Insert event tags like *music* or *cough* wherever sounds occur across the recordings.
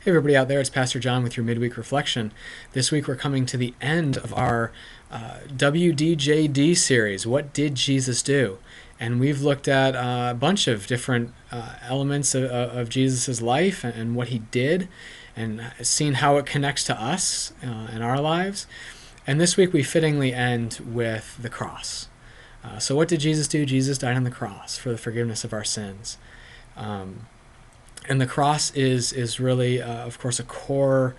Hey, everybody out there, it's Pastor Jon with your midweek reflection. This week we're coming to the end of our uh, WDJD series, What Did Jesus Do? And we've looked at uh, a bunch of different uh, elements of, of Jesus' life and, and, what he did, and seen how it connects to us uh, in our lives. And this week we fittingly end with the cross. Uh, so, what did Jesus do? Jesus died on the cross for the forgiveness of our sins. Um, and the cross is is really, uh, of course, a core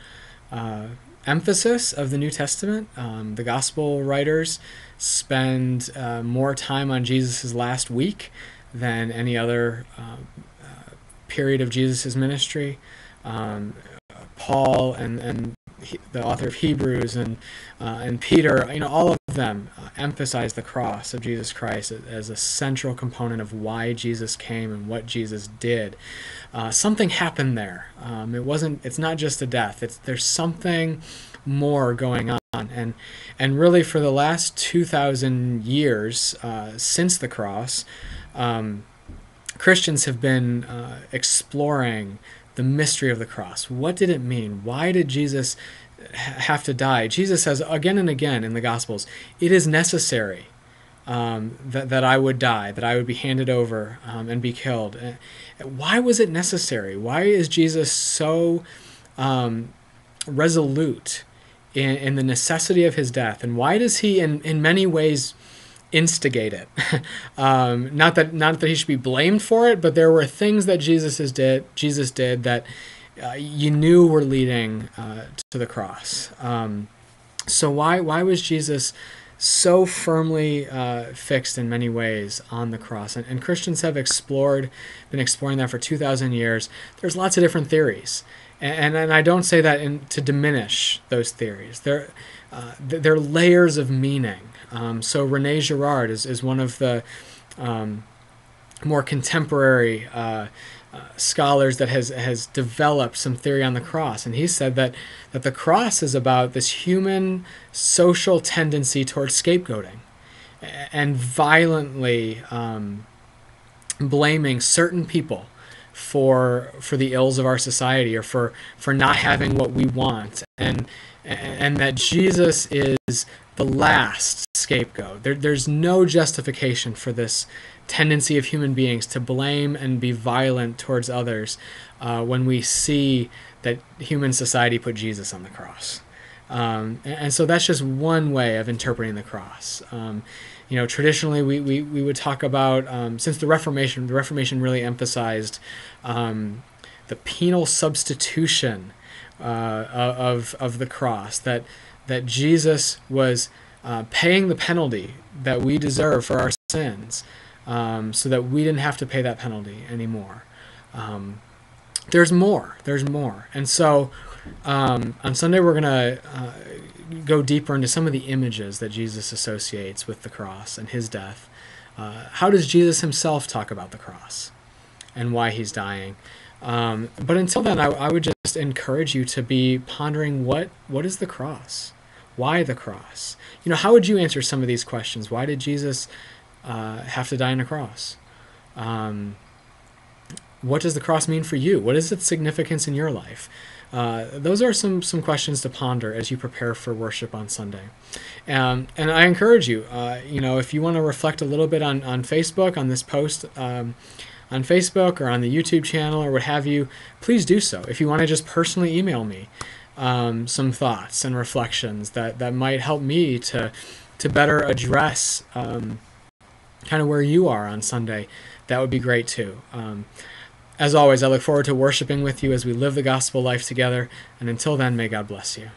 uh, emphasis of the New Testament. Um, the gospel writers spend uh, more time on Jesus' last week than any other um, uh, period of Jesus' ministry. Um, Paul and, and the author of Hebrews and uh, and Peter, you know, all of them uh, emphasize the cross of Jesus Christ as a central component of why Jesus came and what Jesus did. Uh, something happened there. Um, it wasn't. It's not just a death. It's there's something more going on, and and really for the last two thousand years uh, since the cross. Um, Christians have been uh, exploring the mystery of the cross. What did it mean? Why did Jesus have to die? Jesus says again and again in the Gospels, it is necessary um, that, that I would die, that I would be handed over um, and be killed. Uh, why was it necessary? Why is Jesus so um, resolute in, in the necessity of his death? And why does he, in, in many ways, instigate it. *laughs* um, not that not that he should be blamed for it, but there were things that Jesus did Jesus did that uh, you knew were leading uh, to the cross. Um, so why why was Jesus so firmly uh, fixed in many ways on the cross? And, and Christians have explored, been exploring that for two thousand years. There's lots of different theories, and and, and I don't say that in, to diminish those theories. They're uh, they're layers of meaning. Um, so Rene Girard is, is one of the um, more contemporary uh, scholars that has has developed some theory on the cross, and he said that that the cross is about this human social tendency towards scapegoating and violently um, blaming certain people for for the ills of our society or for for not having what we want. And and that Jesus is the last scapegoat. There, there's no justification for this tendency of human beings to blame and be violent towards others uh, when we see that human society put Jesus on the cross. Um, and, and, so that's just one way of interpreting the cross. Um, you know, traditionally we, we, we would talk about, um, since the Reformation, the Reformation really emphasized um, the penal substitution uh, of, of the cross, that that Jesus was uh, paying the penalty that we deserve for our sins um, so that we didn't have to pay that penalty anymore. Um, there's more. There's more. And so um, on Sunday, we're going to uh, go deeper into some of the images that Jesus associates with the cross and his death. Uh, how does Jesus himself talk about the cross and why he's dying? Um, but until then, I, I, would just encourage you to be pondering what what is the cross? Why the cross? You know, how would you answer some of these questions? Why did Jesus uh, have to die on a cross? Um, what does the cross mean for you? What is its significance in your life? Uh, those are some some questions to ponder as you prepare for worship on Sunday. Um, and I encourage you, uh, you know, if you want to reflect a little bit on, on Facebook, on this post um, on Facebook or on the YouTube channel or what have you, please do so. If you want to just personally email me, um, some thoughts and reflections that, that might help me to to better address um, kind of where you are on Sunday. That would be great too. Um, as always, I look forward to worshiping with you as we live the gospel life together. And until then, may God bless you.